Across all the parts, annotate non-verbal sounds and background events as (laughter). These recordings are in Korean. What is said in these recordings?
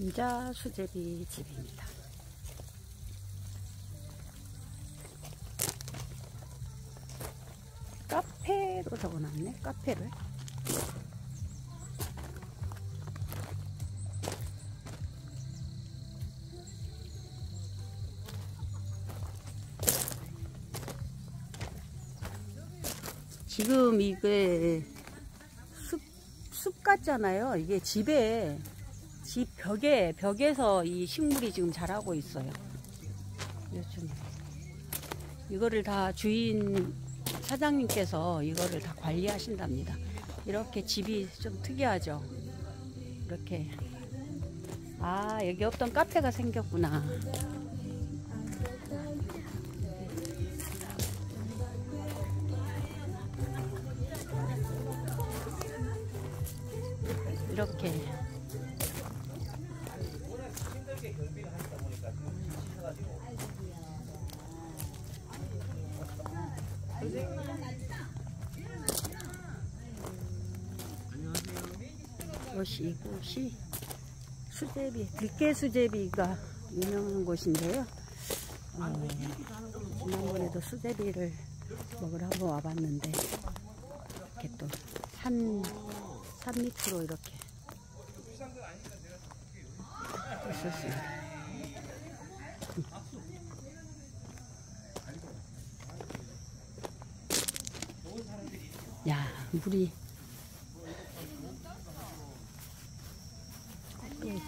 감자 수제비 집입니다. 카페로 적어놨네, 카페를. 지금 이게 숲, 숲 같잖아요. 이게 집에, 집 벽에, 벽에서 이 식물이 지금 자라고 있어요. 요즘. 이거를 다 주인 사장님께서 이거를 다 관리하신답니다. 이렇게 집이 좀 특이하죠. 이렇게. 아, 여기 없던 카페가 생겼구나. 이렇게 이것이 이곳이 수제비 들깨 수제비가 유명한 곳인데요. 어, 지난번에도 수제비를 먹으러 한번 와봤는데 이렇게 또 산 산 밑으로 이렇게 있었습니다. 야, 물이 예.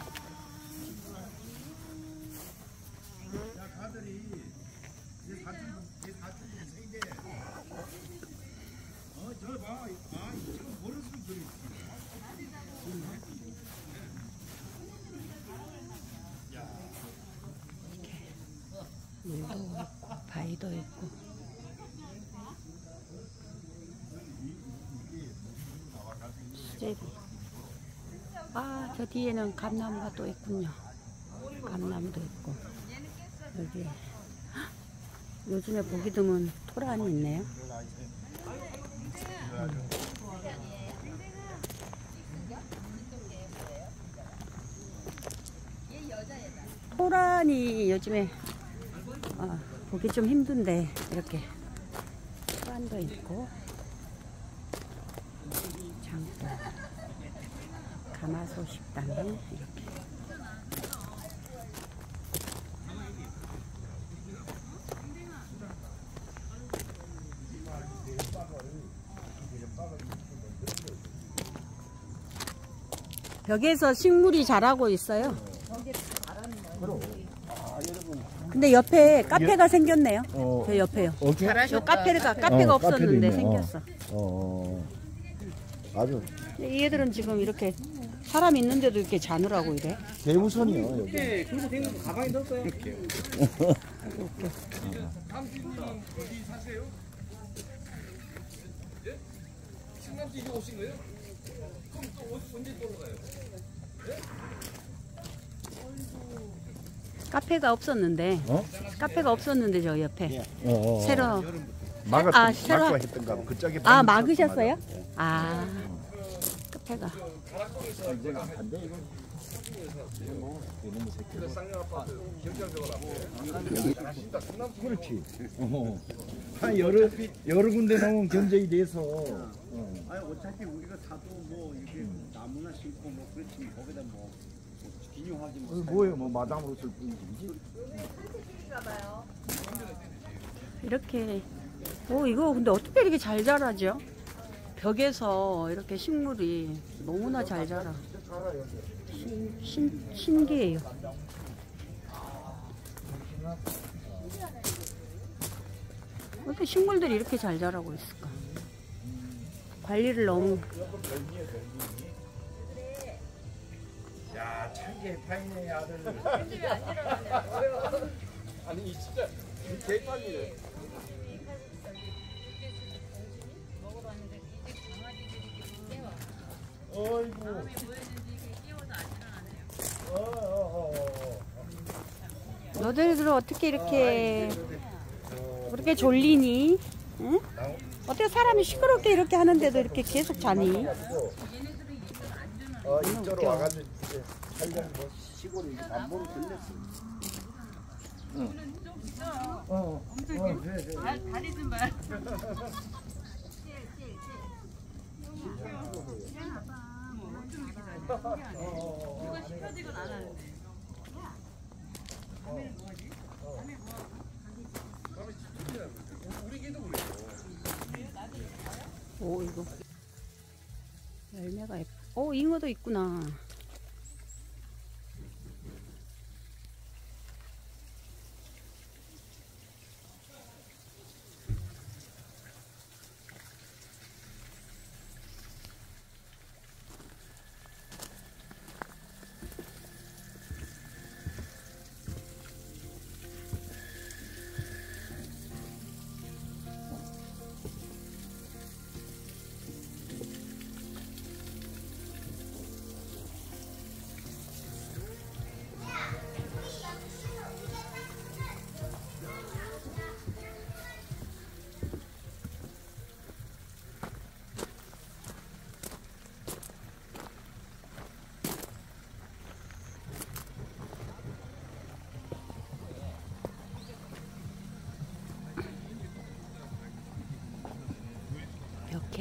물도 있고 바위도 있고 수제비. 아 저 뒤에는 감나무가 또 있군요. 감나무도 있고. 여기. 헉, 요즘에 보기 드문 토란이 있네요. 음. 토란이 요즘에 어, 보기 좀 힘든데 이렇게 토란도 있고 장도 가마솥 식당에 이렇게 벽에서 식물이 자라고 있어요. 근데 옆에 카페가 생겼네요. 어. 저 옆에요. 요 카페가 카페가 어, 없었는데 있네. 생겼어. 어. 어. 아주 이 애들은 지금 이렇게 사람 있는데도 이렇게 자느라고 이래. 대우선이요 여기. 네, 그리고 댕기고 가방에 넣었어요. 신남지 이제 오신 거예요? 그럼 또 어- 언제 또 가요? 카페가 없었는데 어? 카페가 없었는데 저 옆에 어. 어. 새로 막았 아, 새로 막고 하- 했던가 봐. 그쪽에 아 막으셨어요? 아 경찰서가 그렇지. 어. 한 여러 여러 군데 나온 견적이 돼서. 어. 아니 어차피 우리가 사도 뭐 이게 나무나 심고 뭐 그렇지 거기다 뭐, 뭐 기념하지 어, 뭐 뭐예요, 뭐 마당으로 쓸 뿐이지. 이렇게 오 이거 근데 어떻게 이렇게 잘 자라죠? 벽에서 이렇게 식물이 너무나 잘 자라. 신, 신, 신기해요. 어떻게 식물들이 이렇게 잘 자라고 있을까? 관리를 너무 야, 차게 파이네 아들. (laughs) 아니 이 진짜 개판이래. 어이구. 어, 어, 어, 어. 너희들 어떻게 이렇게 그렇게 졸리니? 응? 어떻게 사람이 시끄럽게 이렇게 하는데도 이렇게 계속 자니? 어, 이쪽으로 와가지고 이제 살려면 뭐 시골에 이제 반보로 들렸어. 응. 어, 어, 해, 해. 다리 좀 봐. (laughs) 오 이거 열매가 예뻐. 오 잉어도 있구나.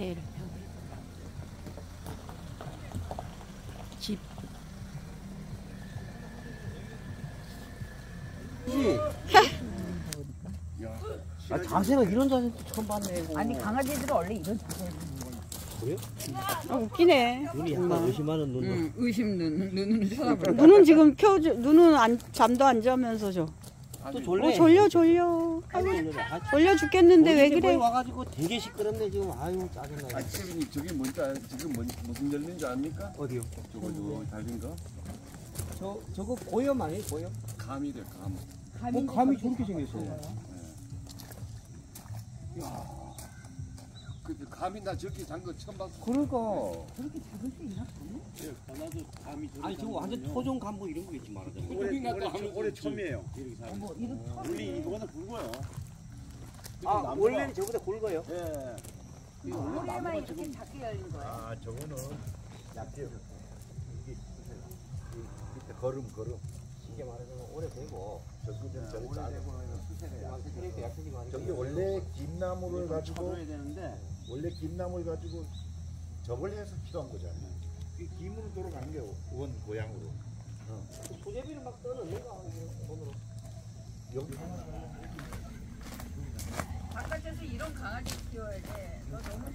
벽. 집 아, 자세가 이런 자세 처음 봤네. 아니 강아지들은 원래 이런 자세를 아, 웃기네. 눈이 약간 의심하는 눈. 응, 의심 눈 눈을 쳐다봐. 눈은 지금 켜져. 눈은 안 잠도 안 자면서 저. 또 졸래. 어 졸려 졸려. 아이고 졸려 죽겠는데 왜 그래? 와가지고 되게 시끄럽네 지금. 아유 짜증나. 아 지금 저게 뭔지 알, 지금 뭔, 무슨 열매인지 압니까? 어디요? 저거 저거 달린 거? 저 저거 고염 아니에요 고염? 감이래 감. 뭐 감이 저렇게 생겼어. 근 데 감이 나 저렇게 단거 처음 봤어. 그러니까. 그렇게 잡을 수 있나? 아니 저거 완전 토종 감뭐 이런 거겠지 말하자면. 올해 올해 올해 처음이에요. 뭐 이런 우리 이거보다 굵어요. 아 원래는 저보다 굵어요. 예. 올해만 이렇게 작게 열린 거야. 아, 저거는 약해요. 이게 밑에 걸음, 걸음. 쉽게 말하자면 오래되고. 저기 좀 저기 짜고. 그러니까 약해지. 저기 원래 김나무를 가지고 되는데 원래 김나무를 가지고 저걸 해서 필요한 거잖아요. 이 김으로 돌아가는 게원 고향으로. 소재비를 막 떠넣는 거 손으로. 여기 바깥에서 이런 강아지 키워야 돼. 너 너무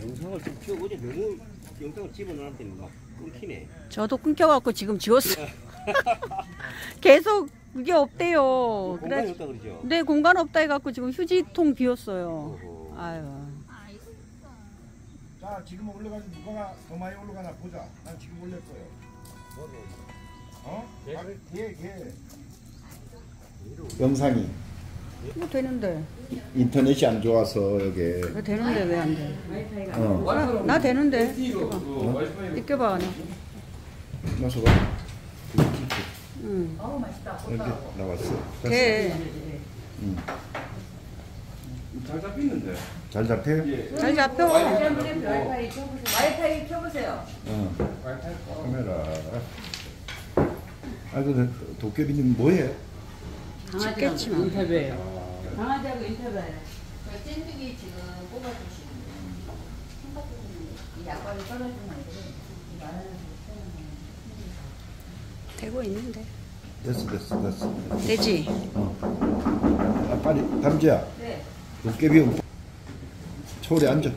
영상을 좀 키워 어제 너무 영상을 집어넣었더니 막 끊기네. 저도 끊겨갖고 지금 지웠어요. (laughs) (laughs) 계속 그게 없대요. 공간이 그래. 없다 그러죠. 네 공간 없다 해갖고 지금 휴지통 비웠어요. 어허. 아유. 자, 지금 올라가서 누가 더 많이 올라가나 보자. 난 지금 올릴 거예요. 어? 아, 걔, 걔. 영상이 이거 되는데. 인터넷이 안 좋아서 여기. 나 되는데 왜 안 돼? 어. 나, 나 되는데. 느껴봐. 나. 나서 봐. 응. 이렇게 나왔어. 돼. 잘 잡히는데. 잘 잡혀요? 잘 잡혀. 와이파이 켜보세요. 어. 카메라. 아, 근데 도깨비님 뭐해? 찍겠지만. 강아지하고 인터뷰해. 그 찐득이 지금 뽑아주시는. 이 떨어주면 안 돼. 되고 있는데. 됐어, 됐어, 됐어. 되지? 아, 빨리, 담지야. 네. 도깨비 초월에 앉아.